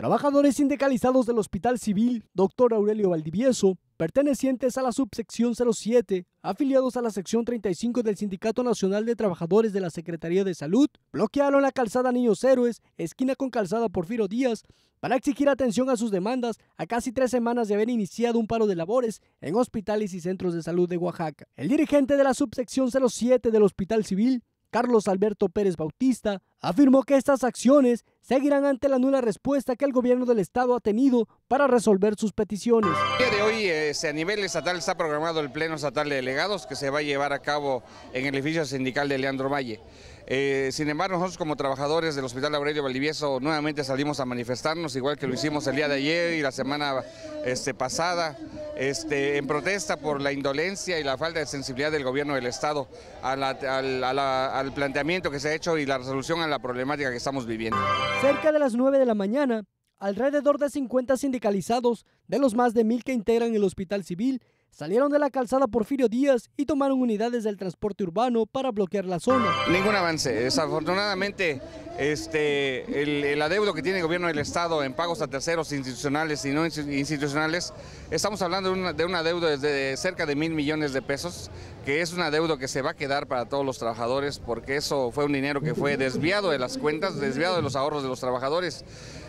Trabajadores sindicalizados del Hospital Civil, Dr. Aurelio Valdivieso, pertenecientes a la subsección 07, afiliados a la sección 35 del Sindicato Nacional de Trabajadores de la Secretaría de Salud, bloquearon la calzada Niños Héroes, esquina con calzada Porfirio Díaz, para exigir atención a sus demandas a casi tres semanas de haber iniciado un paro de labores en hospitales y centros de salud de Oaxaca. El dirigente de la subsección 07 del Hospital Civil, Carlos Alberto Pérez Bautista, afirmó que estas acciones seguirán ante la nula respuesta que el gobierno del estado ha tenido para resolver sus peticiones. El día de hoy este, a nivel estatal está programado el Pleno Estatal de Delegados que se va a llevar a cabo en el edificio sindical de Leandro Valle. Eh, sin embargo, nosotros como trabajadores del Hospital Aurelio Valdivieso nuevamente salimos a manifestarnos, igual que lo hicimos el día de ayer y la semana este, pasada, este, en protesta por la indolencia y la falta de sensibilidad del gobierno del Estado al planteamiento que se ha hecho y la resolución a la problemática que estamos viviendo. Cerca de las 9 de la mañana, alrededor de 50 sindicalizados, de los más de mil que integran el Hospital Civil, salieron de la calzada Porfirio Díaz y tomaron unidades del transporte urbano para bloquear la zona. Ningún avance. Desafortunadamente, este, el, adeudo que tiene el gobierno del Estado en pagos a terceros institucionales y no institucionales, estamos hablando de, una, de un adeudo de cerca de mil millones de pesos, que es un adeudo que se va a quedar para todos los trabajadores, porque eso fue un dinero que fue desviado de las cuentas, desviado de los ahorros de los trabajadores.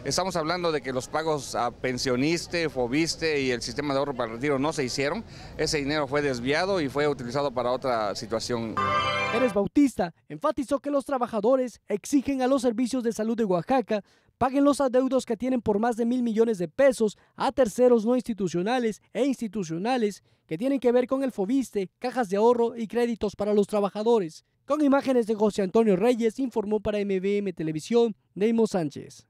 Estamos hablando de que los pagos a pensioniste, fobiste y el sistema de ahorro para el retiro no se hicieron. Ese dinero fue desviado y fue utilizado para otra situación. Pérez Bautista enfatizó que los trabajadores exigen a los servicios de salud de Oaxaca paguen los adeudos que tienen por más de mil millones de pesos a terceros no institucionales e institucionales que tienen que ver con el Fobiste, cajas de ahorro y créditos para los trabajadores. Con imágenes de José Antonio Reyes, informó para MBM Televisión, Neimo Sánchez.